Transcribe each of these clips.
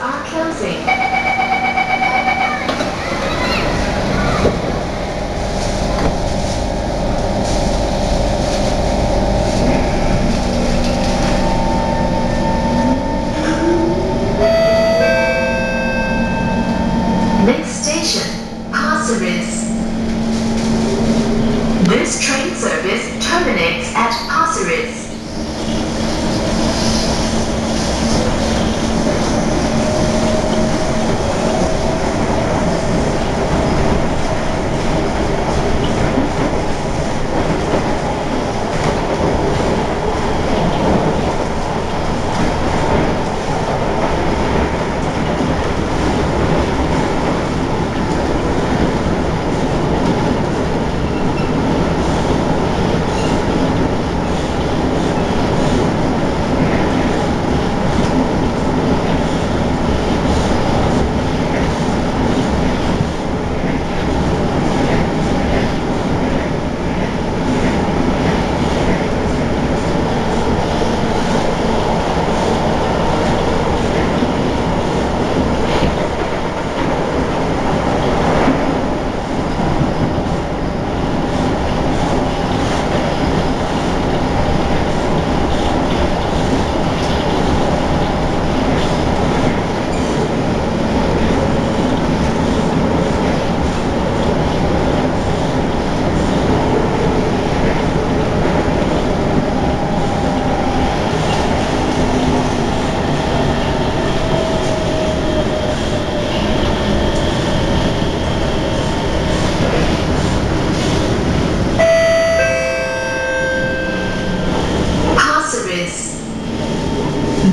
are closing. Next station, Pasir This train service terminates at Pasir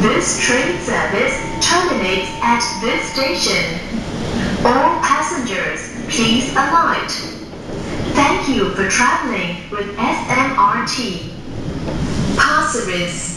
This train service terminates at this station. All passengers, please alight. Thank you for traveling with SMRT. Pasir Ris.